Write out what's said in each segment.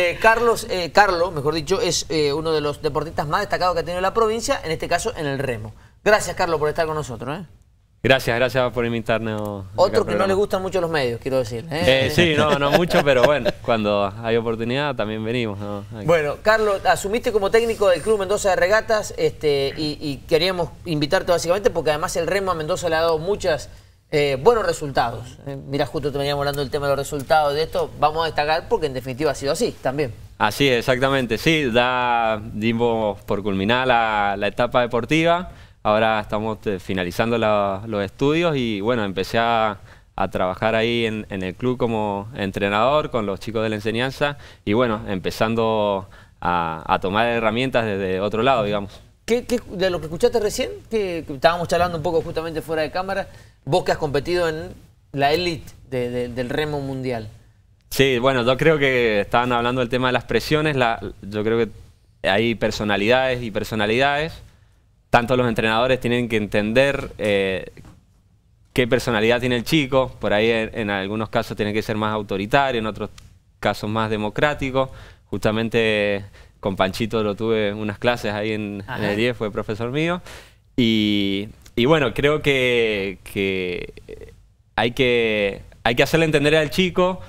Eh, Carlos, eh, Carlos, mejor dicho, es eh, uno de los deportistas más destacados que ha tenido la provincia, en este caso en el remo. Gracias, Carlos, por estar con nosotros. ¿eh? Gracias, gracias por invitarnos. Otro que no le gustan mucho los medios, quiero decir. sí, no, no mucho, pero bueno, cuando hay oportunidad también venimos. ¿no? Bueno, Carlos, asumiste como técnico del Club Mendoza de Regatas este, y, queríamos invitarte básicamente porque además el remo a Mendoza le ha dado muchos eh, buenos resultados. Mira, justo te veníamos hablando del tema de los resultados de esto, vamos a destacar porque en definitiva ha sido así también. Así exactamente, sí, da, dimos por culminar la, la etapa deportiva. Ahora estamos eh, finalizando los estudios y bueno, empecé a, trabajar ahí en, el club como entrenador con los chicos de la enseñanza y bueno, empezando a, tomar herramientas desde otro lado, digamos. ¿Qué, de lo que escuchaste recién, que, estábamos charlando un poco justamente fuera de cámara, vos que has competido en la élite del remo mundial? Sí, bueno, yo creo que estaban hablando del tema de las presiones, yo creo que hay personalidades y personalidades. Tanto los entrenadores tienen que entender eh, qué personalidad tiene el chico, por ahí en, algunos casos tiene que ser más autoritario, en otros casos más democrático. Justamente con Panchito lo tuve unas clases ahí en, el 10, fue profesor mío. Y, bueno, creo que, hay que hay que hacerle entender al chico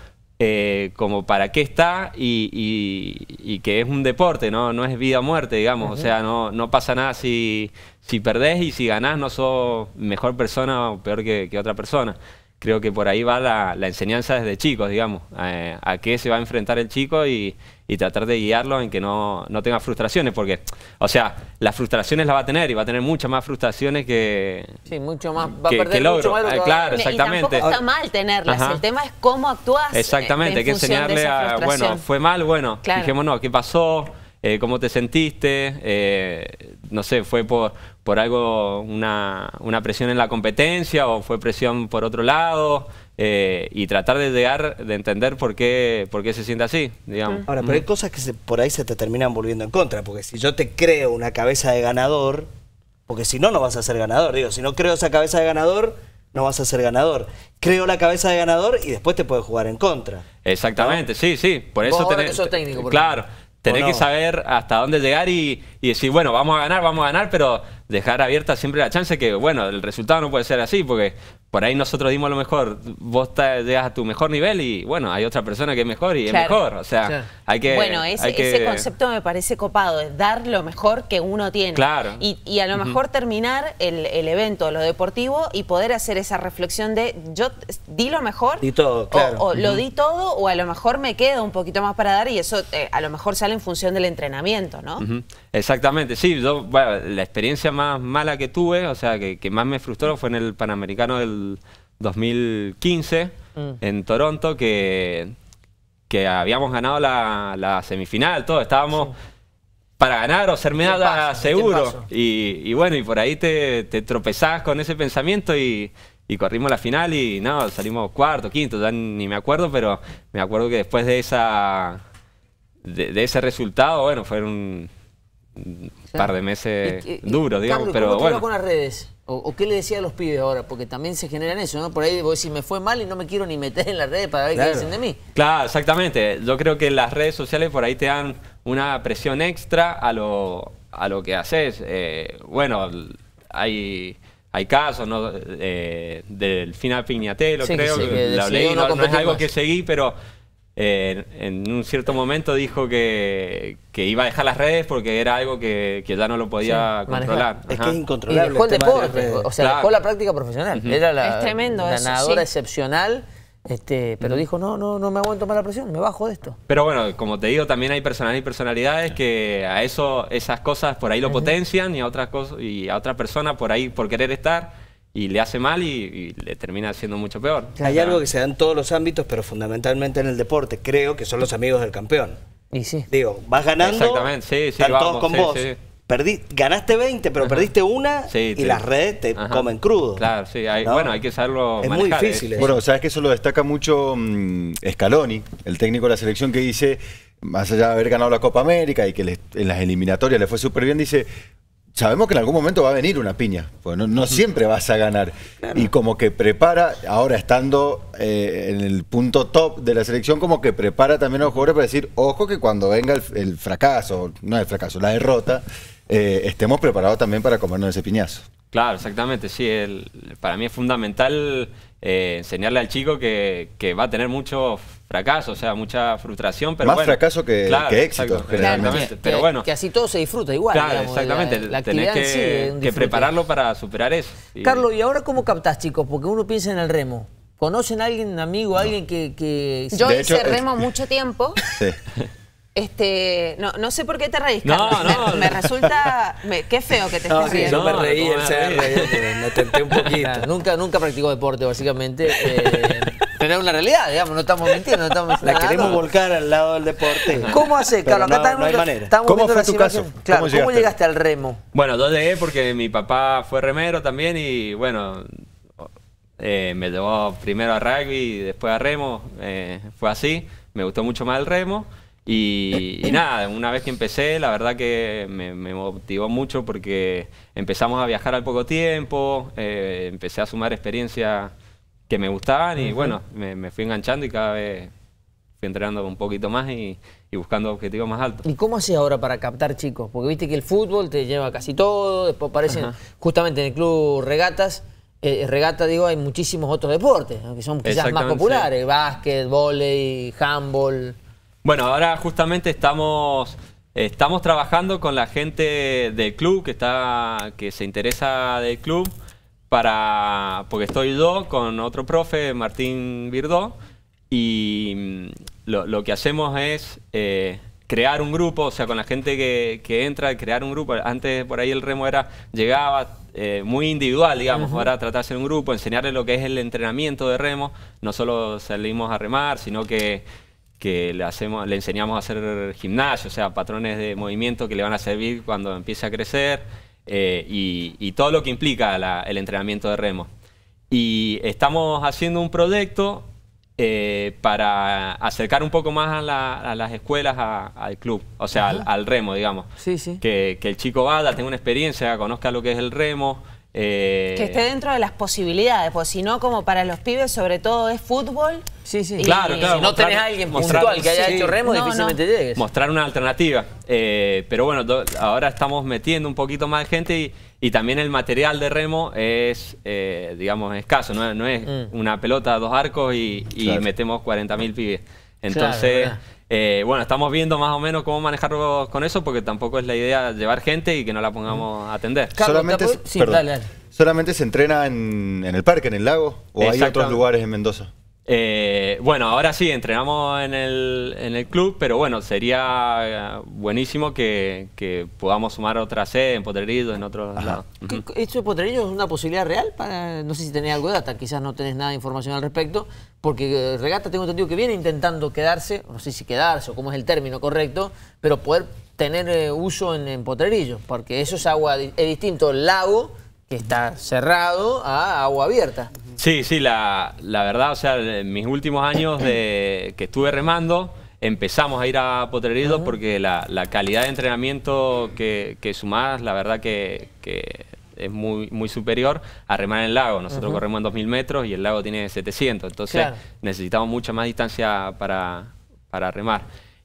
eh, como para qué está y, que es un deporte, no, no es vida o muerte, digamos. O sea, no, no pasa nada si, si perdés y si ganás no sos mejor persona o peor que, otra persona. Creo que por ahí va la, enseñanza desde chicos, digamos, a qué se va a enfrentar el chico y, tratar de guiarlo en que no, no, tenga frustraciones, porque, o sea, las frustraciones las va a tener y va a tener muchas más frustraciones que... Sí, mucho más, va a perder mucho más. Eh, claro, exactamente. Y tampoco está mal tenerlas, el tema es cómo actúas Exactamente, hay que enseñarle a, bueno, fue mal, bueno, dijimos no, ¿qué pasó? Eh, ¿Cómo te sentiste? Eh, no sé, ¿fue por, por algo, una, una, presión en la competencia o fue presión por otro lado? Eh, y tratar de llegar, de entender por qué, por qué se siente así, digamos. Ahora, pero hay cosas que por ahí se te terminan volviendo en contra, porque si yo te creo una cabeza de ganador, porque si no, no vas a ser ganador, digo, si no creo esa cabeza de ganador, no vas a ser ganador. Creo la cabeza de ganador y después te puede jugar en contra. Exactamente, sí, sí. Por eso tenés, técnico, claro. Tenés que saber hasta dónde llegar y, y, decir, bueno, vamos a ganar, vamos a ganar, pero dejar abierta siempre la chance que, bueno, el resultado no puede ser así, porque por ahí nosotros dimos lo mejor, vos llegas a tu mejor nivel y bueno, hay otra persona que es mejor y es mejor, o sea, hay que... Bueno, ese, concepto me parece copado, es dar lo mejor que uno tiene. Claro. Y, a lo mejor terminar el, evento, lo deportivo y poder hacer esa reflexión de yo di lo mejor. Di todo, claro. O, lo di todo o a lo mejor me quedo un poquito más para dar y eso eh, a lo mejor sale en función del entrenamiento, ¿no? Exactamente, sí, yo, bueno, la experiencia más mala que tuve, o sea, que, que más me frustró fue en el Panamericano del 2015 mm. en Toronto que, que habíamos ganado la, semifinal, todo, estábamos para ganar o ser medalla seguro. Y, bueno, y por ahí te, te tropezás con ese pensamiento y, corrimos la final y no, salimos cuarto, quinto, ya ni me acuerdo, pero me acuerdo que después de esa de, ese resultado, bueno, fueron un par de meses duros, digamos, pero bueno. con las redes? O, qué le decía a los pibes ahora? Porque también se generan eso, ¿no? Por ahí vos decís, me fue mal y no me quiero ni meter en las redes para ver qué dicen de mí. Claro, exactamente. Yo creo que las redes sociales por ahí te dan una presión extra a lo, a lo que haces. Eh, bueno, hay hay casos ¿no? Eh, del final Pignatello, creo, que, la leí, no, es algo que seguí, pero eh, en un cierto momento dijo que, iba a dejar las redes porque era algo que, ya no lo podía controlar. Es que es incontrolable. Y dejó el deporte, o sea, dejó la práctica profesional. Era la, es tremendo nadadora excepcional. Este, pero dijo, no, no, no me aguanto más la presión, me bajo de esto. Pero bueno, como te digo, también hay personal y personalidades que a eso, esas cosas por ahí lo potencian y a otras cosas, y a otra persona por ahí por querer estar y le hace mal y, le termina haciendo mucho peor. Hay algo que se da en todos los ámbitos, pero fundamentalmente en el deporte, creo que son los amigos del campeón. Y sí. Digo, vas ganando, Exactamente, sí, sí, están todos con vos. Perdí, ganaste 20, pero perdiste una y las redes te comen crudo. Claro, sí. bueno, hay que saberlo Es muy difícil. Bueno, sabes que eso lo destaca mucho mm, Scaloni, el técnico de la selección, que dice, más allá de haber ganado la Copa América y que en las eliminatorias le fue súper bien, dice, sabemos que en algún momento va a venir una piña, porque no, no siempre vas a ganar. Y como que prepara, ahora estando eh, en el punto top de la selección, como que prepara también a los jugadores para decir, ojo que cuando venga el, el fracaso, no el fracaso, la derrota, eh, estemos preparados también para comernos ese piñazo. Claro, exactamente, sí. el- para mí es fundamental eh, enseñarle al chico que, que va a tener mucho fracaso, o sea, mucha frustración. Pero Más bueno, fracaso que- que éxito, exacto, generalmente. Que- Pero bueno, Que así todo se disfruta igual. claro, digamos, exactamente. La, la tenés sí que, prepararlo para superar eso. Y- Carlos, ¿y ahora cómo captás, chicos? Porque uno piensa en el remo. ¿Conocen a alguien, un amigo, alguien que... que- Yo De hice hecho, es- remo mucho tiempo. Sí. Este, no, no sé por qué te reís, No, Carlos. no. Me, me resulta, me- qué feo que te No, estés sí, riendo. yo me reí, ¿cómo él se reí? me tenté un poquito. Claro, nunca, nunca practicó deporte, básicamente. Eh, pero es una realidad, digamos, no estamos mintiendo, no estamos La queremos volcar al lado del deporte. ¿Cómo hace, Pero Carlos? no, Acá estamos, no hay viendo- manera. estamos ¿Cómo viendo fue tu imágenes. caso? Claro, ¿Cómo ¿cómo, llegaste? llegaste al remo? Bueno, yo llegué porque mi papá fue remero también y bueno, eh, me llevó primero a rugby y después a remo, eh, fue así, me gustó mucho más el remo y, y nada, una vez que empecé la verdad que me, me motivó mucho porque empezamos a viajar al poco tiempo, eh, empecé a sumar experiencias que me gustaban y bueno, me, me fui enganchando y cada vez fui entrenando un poquito más y, y buscando objetivos más altos. ¿Y cómo haces ahora para captar chicos? Porque viste que el fútbol te lleva casi todo, después aparecen justamente en el club regatas. eh, regata, digo, hay muchísimos otros deportes, ¿no? que son quizás más populares, básquet, vóley, handball. Bueno, ahora justamente estamos, estamos trabajando con la gente del club que está, que se interesa del club para, porque estoy yo con otro profe, Martín Virdó, y mm, lo, lo que hacemos es eh, crear un grupo, o sea, con la gente que, que entra, crear un grupo. Antes por ahí el remo era, llegaba eh, muy individual, digamos, ahora tratar de hacer un grupo, enseñarle lo que es el entrenamiento de remo, no solo salimos a remar, sino que que le, hacemos, le enseñamos a hacer gimnasio, o sea, patrones de movimiento que le van a servir cuando empiece a crecer eh, y, y todo lo que implica la- el entrenamiento de remo. Y estamos haciendo un proyecto eh, para acercar un poco más a, la- a las escuelas a- al club, o sea, al, al remo, digamos. Sí, sí. Que, que el chico vaya, tenga una experiencia, conozca lo que es el remo. Eh, Que esté dentro de las posibilidades, pues si no, como para los pibes, sobre todo es fútbol. Sí, sí. Y- Claro, claro. si no tenés mostrar- a alguien mostrar- puntual que haya Sí. hecho remo, No, difícilmente no. llegues. mostrar una alternativa. Eh, pero bueno, do- ahora estamos metiendo un poquito más de gente y, y también el material de remo es, eh, digamos, escaso. No, es- no es Mm. una pelota, dos arcos y, y Claro. metemos 40.000 pibes. Entonces. Eh, bueno, estamos viendo más o menos cómo manejarlo con eso porque tampoco es la idea llevar gente y que no la pongamos a atender. Carlos, solamente. Sí, dale, dale. ¿Solamente se entrena en, en el parque, en el lago? ¿O hay otros lugares en Mendoza? Eh, bueno, ahora sí, entrenamos en el, en el club, pero bueno, sería eh, buenísimo que, que podamos sumar otra sede en Potrerillos, en otros lados. ¿Qué- ¿Esto de Potrerillos es una posibilidad real? Para, no sé si tenés algo de data, quizás no tenés nada de información al respecto, porque eh, Regata tengo entendido que viene intentando quedarse, no sé si quedarse o cómo es el término correcto, pero poder tener eh, uso en, en Potrerillos, porque eso es agua, es distinto el lago, que está cerrado, a agua abierta. Sí, sí, la, la verdad, o sea, en mis últimos años de, que estuve remando, empezamos a ir a Potrerillos porque la, la calidad de entrenamiento que, que sumás, la verdad que, que es muy, muy superior a remar en el lago. Nosotros corremos en 2000 metros y el lago tiene 700, entonces Claro. necesitamos mucha más distancia para, para remar.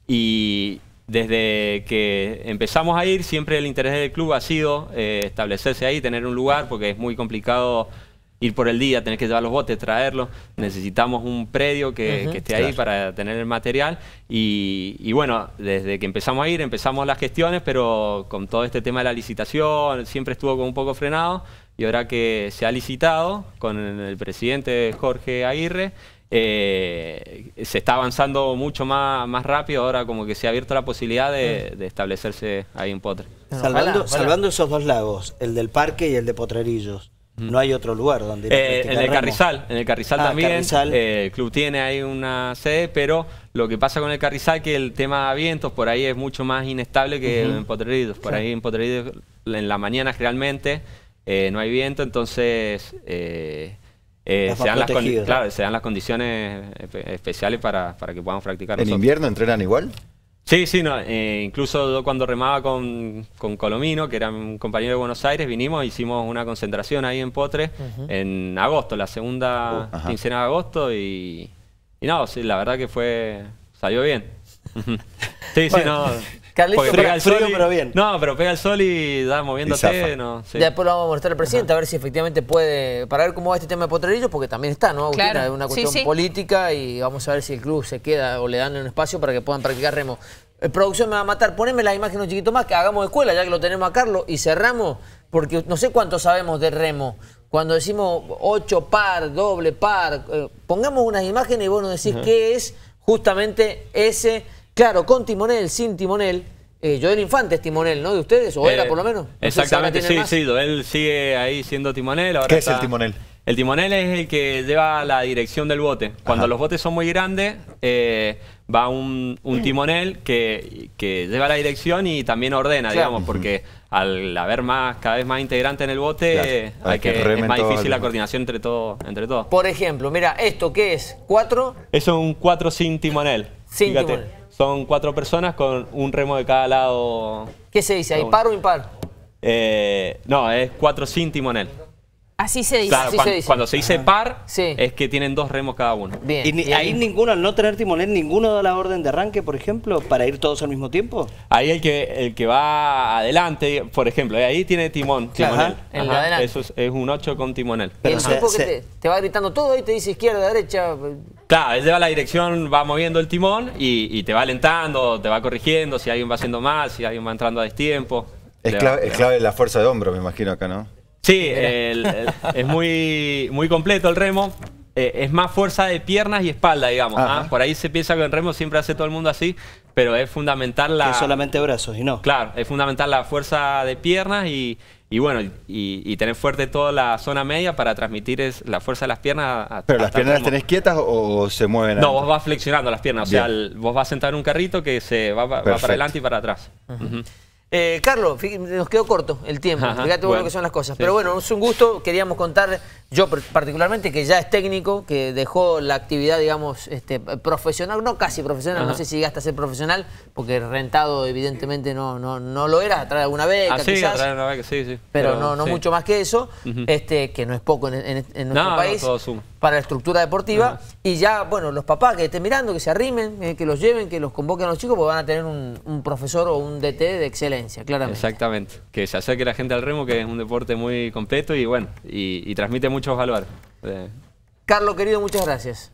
Y desde que empezamos a ir, siempre el interés del club ha sido eh, establecerse ahí, tener un lugar, porque es muy complicado ir por el día, tener que llevar los botes, traerlos. Necesitamos un predio que, que esté ahí para tener el material. Y, y bueno, desde que empezamos a ir, empezamos las gestiones, pero con todo este tema de la licitación, siempre estuvo como un poco frenado. Y ahora que se ha licitado con el presidente Jorge Aguirre, eh, se está avanzando mucho más, más rápido, ahora como que se ha abierto la posibilidad de, de establecerse ahí en Potre. Bueno, Salvando, ojalá, ojalá. salvando esos dos lagos, el del parque y el de Potrerillos, no hay otro lugar donde ir a Eh, practicar en el remo? Carrizal, en el Carrizal Ah, también, Carrizal. eh, el club tiene ahí una sede, pero lo que pasa con el Carrizal que el tema de vientos por ahí es mucho más inestable que en Potrerillos. Por ahí en Potrerillos en la mañana generalmente eh, no hay viento, entonces eh, eh, se, dan las claro, se dan las condiciones espe- especiales para, para que podamos practicar ¿En nosotros. invierno entrenan igual? Sí, sí, no, eh, incluso yo cuando remaba con, con Colomino, que era un compañero de Buenos Aires, vinimos, hicimos una concentración ahí en Potre en agosto, la segunda Ajá. quincena de agosto y, y no, sí, la verdad que fue, salió bien. sí, sí, no. Carlito, porque pega el frío, sol y- pero bien. No, pero pega el sol y da moviéndote, zafa. no, sí. Ya después lo vamos a mostrar al presidente, a ver si efectivamente puede, para ver cómo va este tema de Potrerillos, porque también está, ¿no, Agustina? Claro. Es una cuestión sí. política y vamos a ver si el club se queda o le dan un espacio para que puedan practicar remo. Eh, producción me va a matar, poneme la imagen un chiquito más, que hagamos escuela, ya que lo tenemos a Carlos, y cerramos, porque no sé cuánto sabemos de remo. Cuando decimos ocho par, doble par, eh, pongamos unas imágenes y vos nos decís qué es justamente ese, claro, con timonel, sin timonel. Eh, Joel Infante es timonel, ¿no? De ustedes, o era Eh, por lo menos. No si Exactamente, tiene sí, más. sí, Doel sigue ahí siendo timonel. ahora ¿Qué es el timonel? El timonel es el que lleva la dirección del bote. Cuando Ajá. los botes son muy grandes, eh, va un, un timonel que, que lleva la dirección y también ordena, Claro. digamos, porque al haber más, cada vez más integrantes en el bote, Claro, eh, hay hay que que, es más difícil la coordinación entre todos. Entre todos. Por ejemplo, mira, ¿esto qué es? ¿Cuatro? Eso es un 4 sin timonel. Sin Fíjate, timonel. Son cuatro personas con un remo de cada lado. ¿Qué se dice ahí? No. ¿Par o impar? Eh, no, es cuatro sin timonel. Así se dice. Claro, Así cuan- se dice. cuando se dice par, Sí. es que tienen dos remos cada uno. Bien. ¿Y ni- Y ahí ninguno, al no tener timonel, ninguno da la orden de arranque, por ejemplo, para ir todos al mismo tiempo? Ahí el que, el que va adelante, por ejemplo, ahí tiene timón, Claro, timonel. ajá, el de adelante. Eso es, es un 8 con timonel. ¿Y el Pero se- tipo que se- te, te va gritando todo y te dice izquierda, derecha? Claro, él lleva la dirección, va moviendo el timón y, y te va alentando, te va corrigiendo si alguien va haciendo mal, si alguien va entrando a destiempo. Es va- clave, es clave la fuerza de hombro, me imagino acá, ¿no? Sí, el- el- es muy, muy completo el remo. Eh, es más fuerza de piernas y espalda, digamos. ¿ah? Por ahí se piensa que el remo siempre hace todo el mundo así, pero es fundamental la... Que solamente brazos y no. Claro, es fundamental la fuerza de piernas y, y bueno, y, y tener fuerte toda la zona media para transmitir es, la fuerza de las piernas. a- ¿Pero las piernas las tenés quietas o, o se mueven? No, antes? vos vas flexionando las piernas. O sea, el- vos vas sentado en un carrito que se va, va para adelante y para atrás. Ujú. Eh, Carlos, nos quedó corto el tiempo. Ajá, Fíjate bueno, lo que son las cosas. sí. Pero bueno, es un gusto. Queríamos contar, yo particularmente, que ya es técnico, que dejó la actividad, digamos, este, profesional, no casi profesional, no sé si llegaste a ser profesional, porque rentado, evidentemente, no, no, no lo era, de alguna beca, Ah, sí, quizás. a traer una beca, sí, sí. pero, no, no sí. mucho más que eso, este, que no es poco en, en- en nuestro No, no, país, todo suma. Para la estructura deportiva. Y ya, bueno, los papás que estén mirando, que se arrimen, eh, que los lleven, que los convoquen a los chicos, porque van a tener un, un profesor o un DT de excelencia, claramente. Exactamente. Que se acerque la gente al remo, que es un deporte muy completo y bueno, y, y transmite muchos valores. Eh, Carlos, querido, muchas gracias.